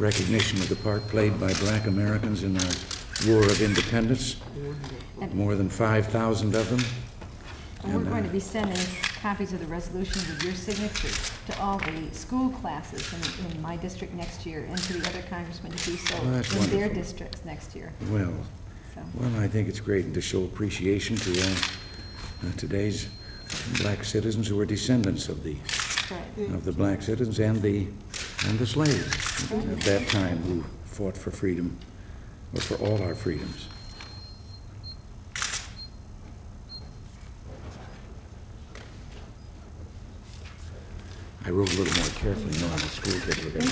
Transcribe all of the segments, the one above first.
recognition of the part played by black Americans in our War of Independence, more than 5,000 of them. And we're And, uh, going to be sending copies of the resolutions with your signature to all the school classes in, in my district next year and to the other congressmen to do so Well, in their districts next year, Well, so. well, I think it's great to show appreciation to all uh, today's black citizens who are descendants of the, Right. of the black citizens and the, and the slaves at that time who fought for freedom, or for all our freedoms. I wrote a little more carefully, knowing the school kid were gonna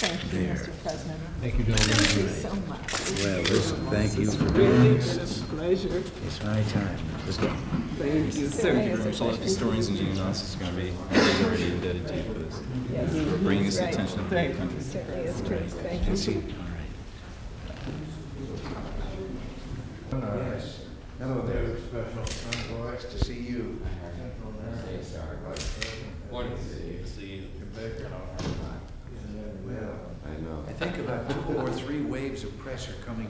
Thank you, Mr. President. Thank you, gentlemen. Thank you so much. Well, listen, thank you for doing this. It's a pleasure. It's high time. Let's go. Thank you, sir. Thank you very much. A lot of historians and genealogists are going to be very indebted to you for this. For bringing this Right. attention to the Thank country. Certainly is true. Thank you. See, all right. Hello there, special envoys, to see you. Well, I know. I think about two or three waves of press are coming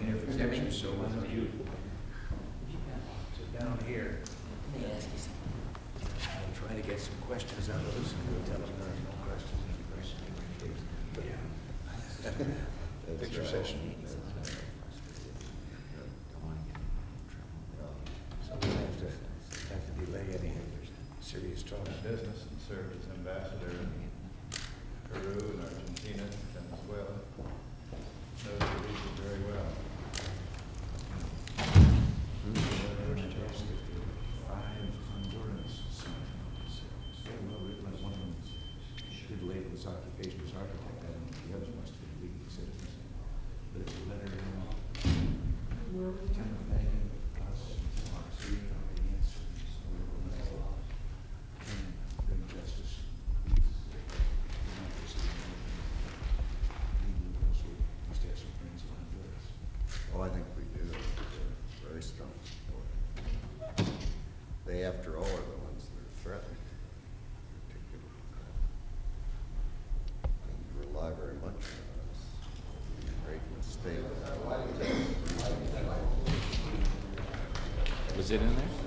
Texas, so why don't you sit down here? I'll try to get some questions out of us, and we'll tell them there are no questions. Yeah. Picture session. So we have to, have to delay any serious talk. Business and served as ambassador in Peru and Argentina, Venezuela. Knows the region very well. Five Hondurans sons. Very well written, like one of them did label his occupation as architect, and the others must have been leading citizens. But it's a letter, you know, kind of begging us, to the answers, and bring justice. democracy, and we also must have some friends in Honduras. Oh, I think we do. They're Very strong support. They, after all, are the ones that are threatened, particularly. And rely very much on us. Great mistake. Was it in there?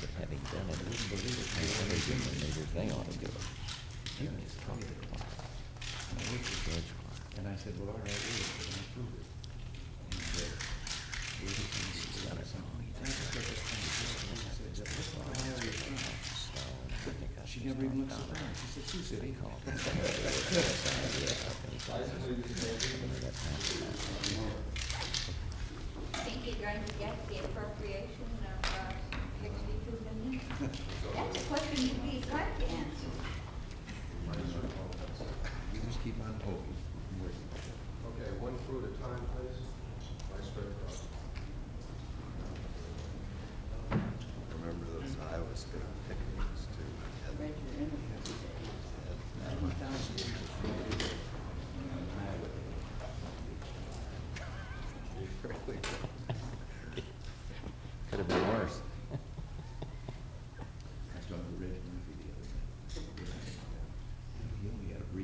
And could, having done it, and do major ought to do it. You can just talk to. George. And I said, well, all right, we'll we're approve it. And, uh, we're just gonna see She's what it it's on. wrong. I just this said. Stone, I I She never even looks around. She said, of that time. think you're going to appropriation of uh, sixty-two million? That's a question you'd be glad to answer. You just keep on hoping. Okay, one crew at a time, please.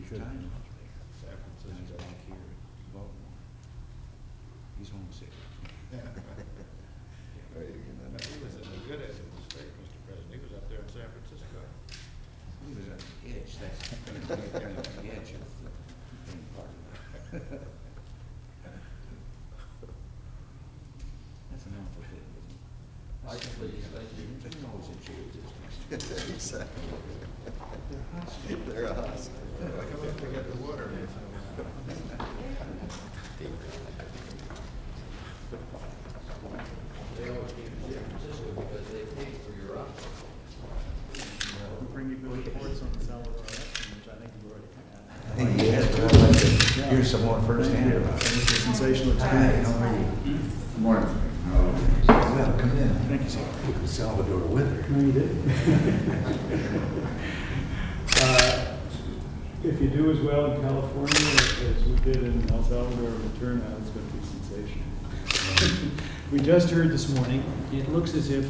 San Francisco back here, Baltimore. He's homesick. Right, He was in the good end of the state, Mr. President. He was up there in San Francisco. He was on the edge, that's, kind of the edge of the being part of it. Had. Yes, here's some firsthand about it. It's a sensational Hi, experience. how are you? Good morning. Well, come in. Thank you, sir. Look at Salvador weather. No, you did. Uh, If you do as well in California as we did in El Salvador, the turnout is going to be sensational. We just heard this morning, it looks as if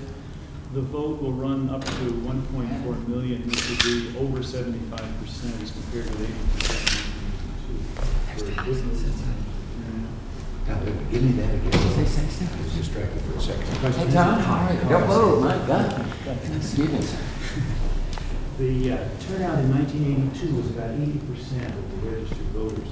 the vote will run up to one point four million, which would be over seventy-five percent as compared with eighty percent in Give me that again. I was distracted for a second. Hey, Tom, you? Hello, my God. Goodness. The uh, turnout in 1982 was about 80% of the registered voters.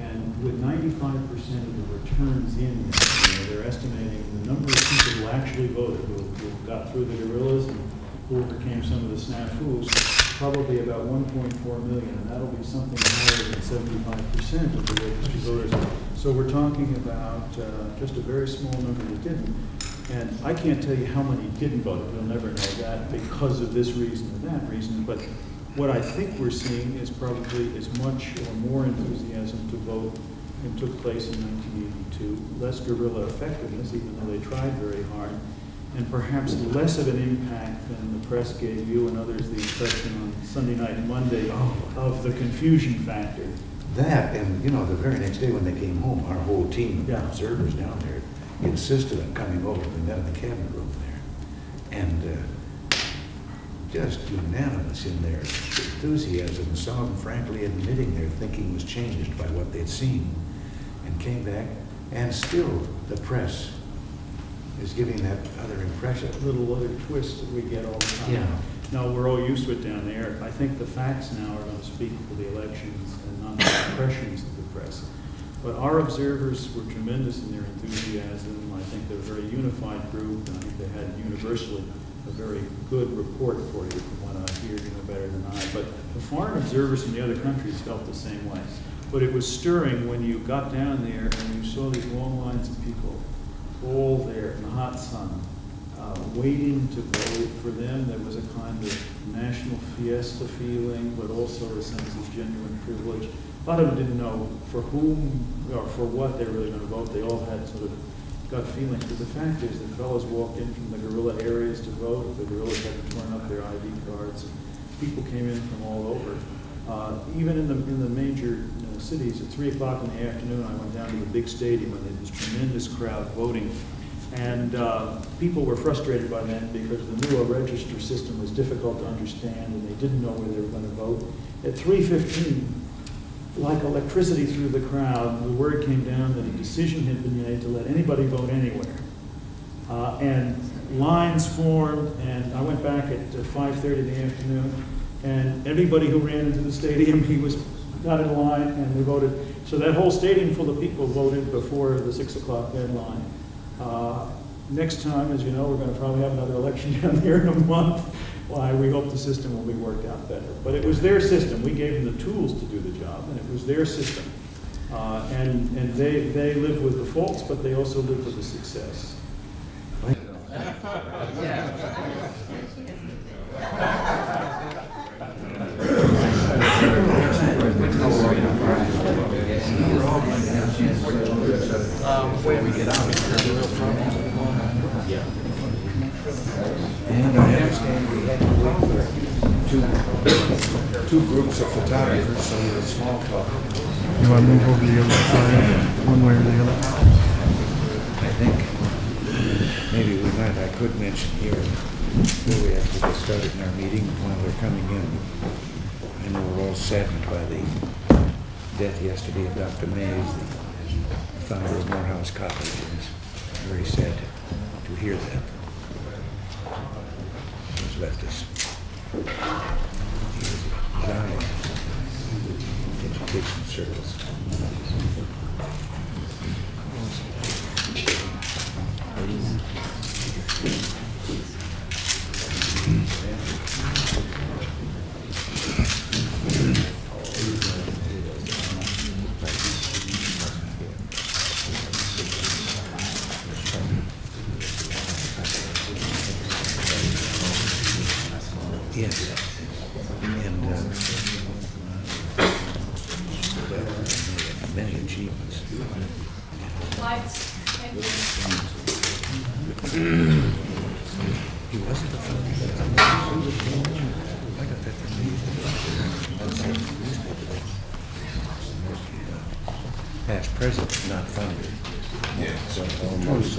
And with 95% of the returns in, you know, they're estimating the number of people who actually voted, who who got through the guerrillas and who overcame some of the snafus, probably about 1.4 million, and that'll be something higher than 75% of the registered voters. So we're talking about uh, just a very small number that didn't. And I can't tell you how many didn't vote, we'll never know that because of this reason or that reason, but what I think we're seeing is probably as much or more enthusiasm to vote than took place in nineteen eighty-two, less guerrilla effectiveness, even though they tried very hard, and perhaps less of an impact than the press gave you and others the impression on Sunday night and Monday of the confusion factor. That, and, you know, the very next day when they came home, our whole team of Yeah. observers down there insisted on coming over, we met in the cabinet room there. And, uh, just unanimous in their enthusiasm, some of them frankly admitting their thinking was changed by what they'd seen, and came back, and still the press is giving that other impression. little other twist that we get all the time. Yeah. No, we're all used to it down there. I think the facts now are gonna speak for the elections and not the impressions of the press. But our observers were tremendous in their enthusiasm. I think they're a very unified group, I think they had universally a very good report for you from what I hear, you know better than I. But the foreign observers from the other countries felt the same way. But it was stirring when you got down there and you saw these long lines of people all there in the hot sun, uh, waiting to vote. For them, there was a kind of national fiesta feeling, but also a sense of genuine privilege. A lot of them didn't know for whom or for what they were really going to vote. They all had sort of gut feelings. But the fact is, the fellows walked in from the guerrilla areas to vote. The guerrillas had torn up their ID cards. People came in from all over. Uh, even in the, in the major cities, at three o'clock in the afternoon, I went down to the big stadium and there was tremendous crowd voting. And uh, people were frustrated by that because the new register system was difficult to understand and they didn't know where they were going to vote. At three fifteen, like electricity through the crowd, the word came down that a decision had been made to let anybody vote anywhere. Uh, and lines formed, and I went back at five thirty in the afternoon, and everybody who ran into the stadium, he was, got in line, and we voted. So that whole stadium full of people voted before the six o'clock deadline. Uh, Next time, as you know, we're gonna probably have another election down here in a month. Why, we hope the system will be worked out better. But it was their system, we gave them the tools to do the job, and it was their system. Uh, and, and they, they live with the faults, but they also live with the success. And I understand we had to wait for two, two groups of photographers, so we had a small talk. You want to move over to the other side, one way or the other? I think maybe we might, I could mention here, before we have to get started in our meeting, while they're coming in, I know we're all saddened by the death yesterday of Dr. Mays, the founder of Morehouse College, and it's very sad to hear that. He's left us education service. Mm. Past president, not founder. Yeah. So, um, almost.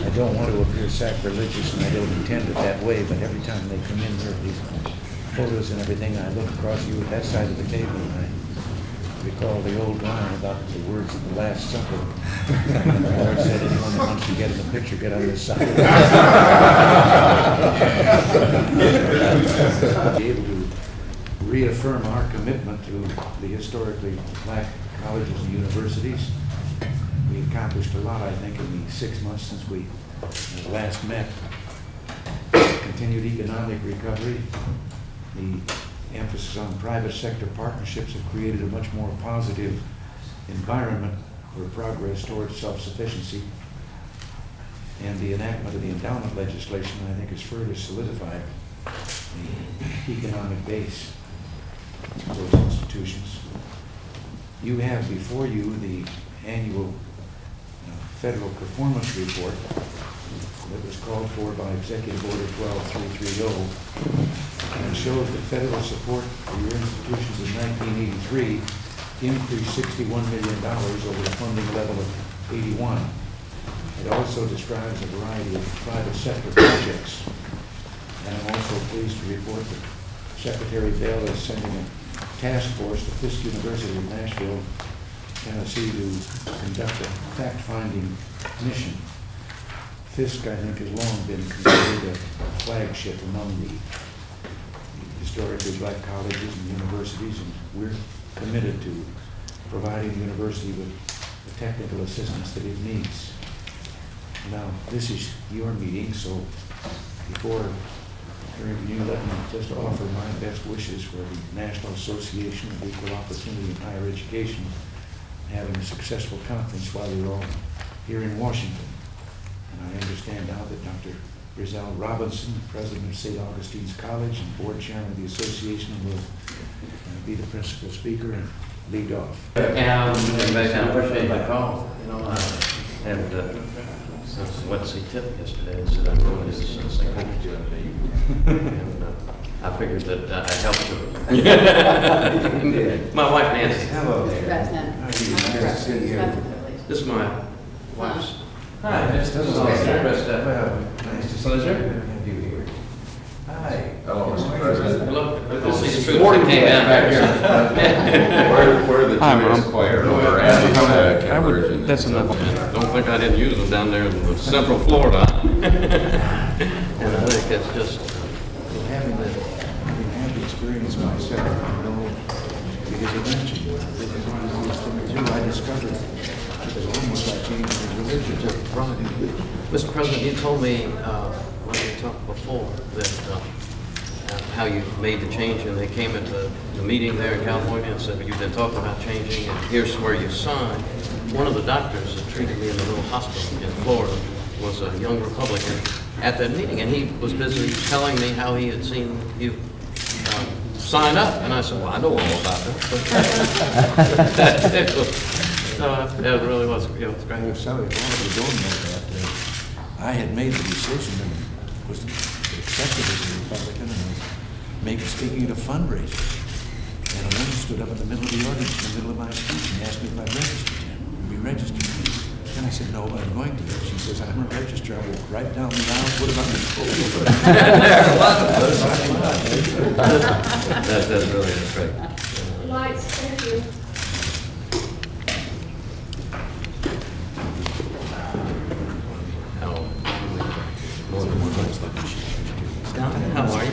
don't want to appear sacrilegious, and I don't intend it that way, but every time they come in here, these photos and everything, I look across you at that side of the table, and I recall the old line about the words of the Last Supper. The Lord said, anyone that wants to get in the picture, get on this side. Be able to reaffirm our commitment to the historically black colleges and universities. We accomplished a lot, I think, in the six months since we last met. Continued economic recovery, the emphasis on private sector partnerships have created a much more positive environment for progress towards self-sufficiency. And the enactment of the endowment legislation, I think, has further solidified the economic base of those institutions. You have before you the annual federal performance report that was called for by Executive Order 12330. And shows that federal support for your institutions in 1983 increased $61 million over the funding level of 81. It also describes a variety of private sector projects. And I'm also pleased to report that Secretary Bell is sending a task force to Fisk University of Nashville, Tennessee, to conduct a fact-finding mission. Fisk, I think, has long been considered a flagship among the historically black colleges and universities, and we're committed to providing the university with the technical assistance that it needs. Now, this is your meeting, so before hearing you, let me just offer my best wishes for the National Association of Equal Opportunity in Higher Education having a successful conference while you're all here in Washington. And I understand now that Dr. Prezell Robinson, President of St. Augustine's College and Board Chairman of the association, will uh, be the principal speaker and lead off. And of appreciate call, you know, uh, and, uh, since Wesley tipped yesterday, said I wrote his signature. And, uh, I figured that uh, I'd help you. My wife Nancy. Hello there. Nice to see you. This is my wife's. Hi, This is Krista. Well, nice to see you. Pleasure. Have you here. Hi. Hello, Mr. President. Look, this is true. That back here. Where, where are the Hi, two Mom. Esquire over at the I would- conversion? That's enough. Don't think I didn't use them down there in central Florida. And I think it's just, Well, having the, having had the experience myself, I know, because eventually, this is one of those things too, I discovered it was almost like changing religion. Mr. President, you told me, uh, when we talked before, that uh, how you made the change, and they came at the, the meeting there in California and said, well, you've been talking about changing, and here's where you sign. One of the doctors that treated me in the little hospital in Florida was a young Republican at that meeting, and he was busy telling me how he had seen you um, sign up, and I said, well, I know all about that. Yeah, it really was, yeah, it was great. Go in I had made the decision and was accepted as a Republican and was speaking at a fundraiser. And a woman stood up in the middle of the audience, in the middle of my speech, and asked me if I'd registered yet, be registered. And I said, no, but I'm going to. She says, I'm a registrar. I walked right down the aisle, put it on the That, that really is great. Lights, thank you. How, more than one place. Don, how are you?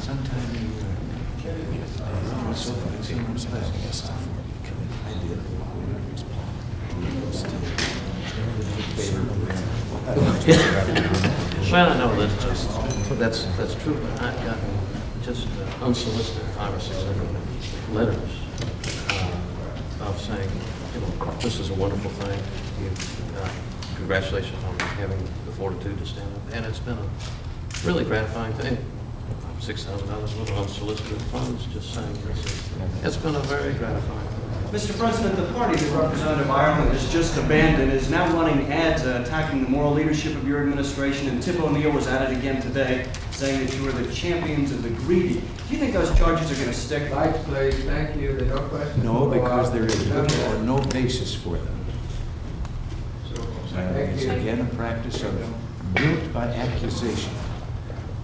Sometime you, uh, it was so funny, so it was like, yes, stuff for me. I did. Well, no, that's just, that's, that's true, but I've gotten just uh, unsolicited five or six letters uh, of saying, you know, this is a wonderful thing. You, uh, Congratulations on having the fortitude to stand up, and it's been a really gratifying thing. Six thousand dollars, a little unsolicited funds, just saying this is, it's been a very gratifying. Mr. President, the party that Representative Ireland has just abandoned is now running ads uh, attacking the moral leadership of your administration, and Tip O'Neill was at it again today, saying that you are the champions of the greedy. Do you think those charges are going to stick? Lights, please, thank you, there's no question. No, because there is little or no basis for them. Uh, It's again a practice of guilt by accusation.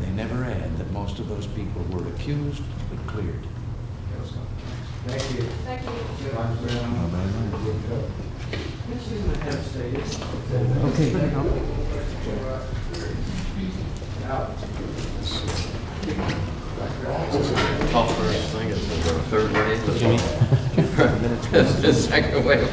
They never add that most of those people were accused but cleared. Thank you. Thank you. Off first thing, it's the third wave. Jimmy. It's the second wave.